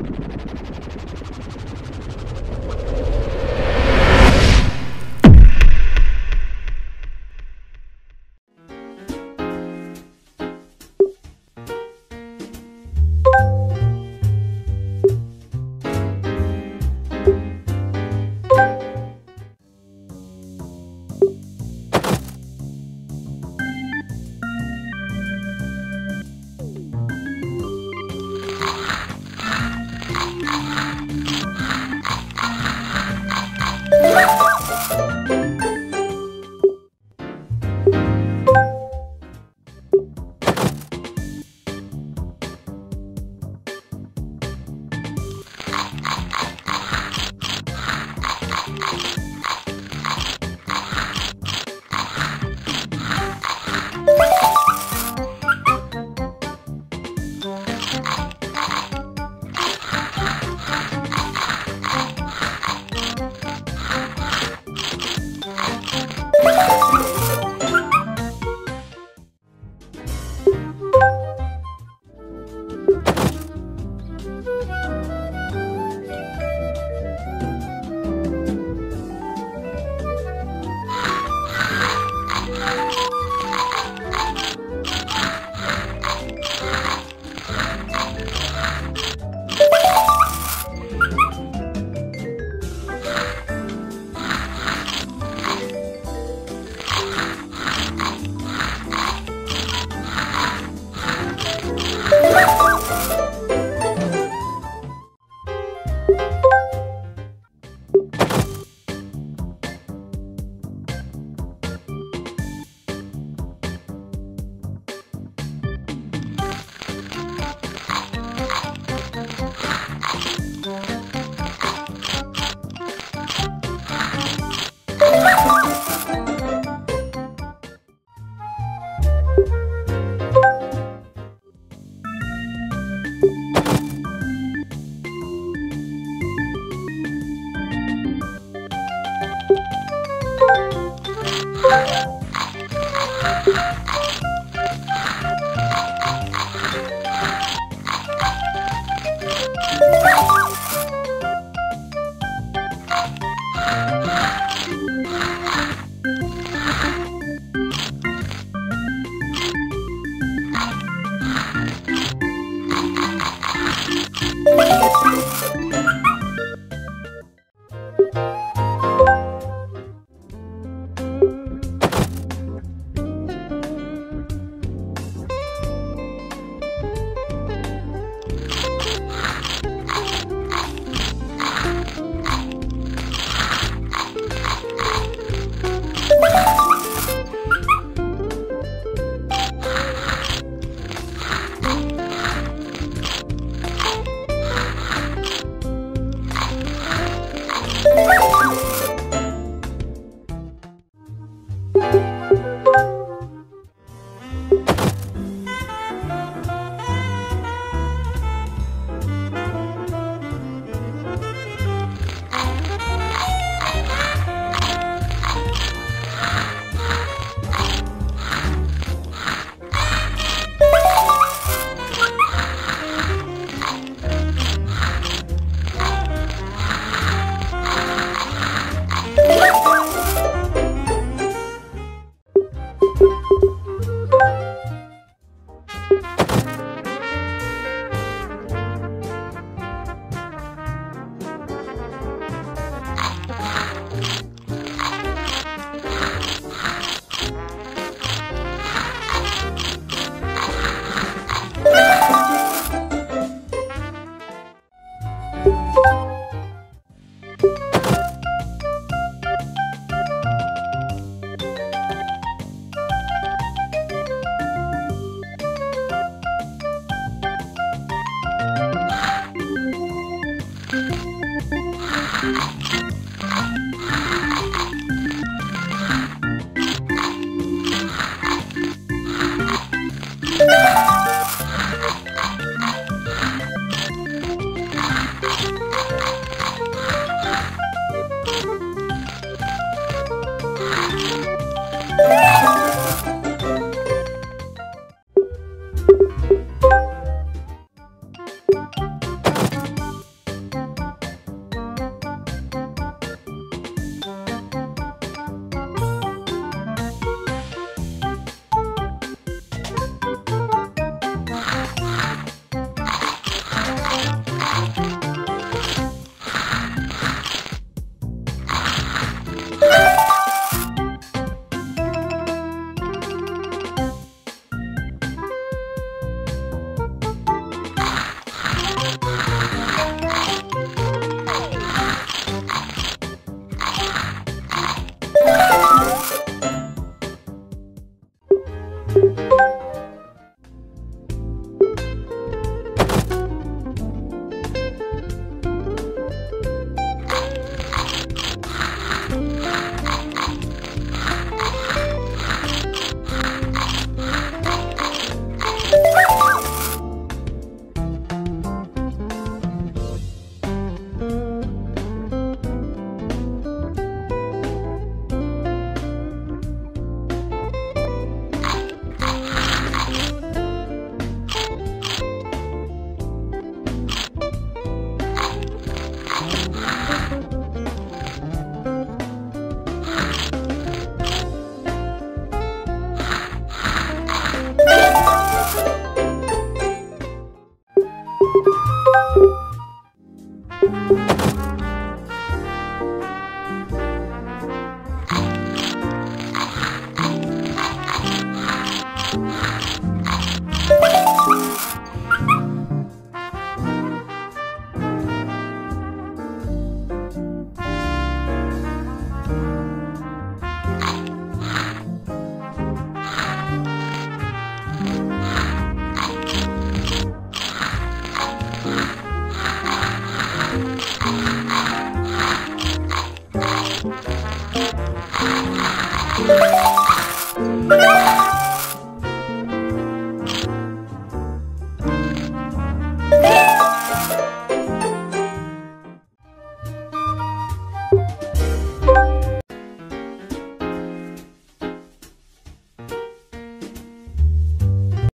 you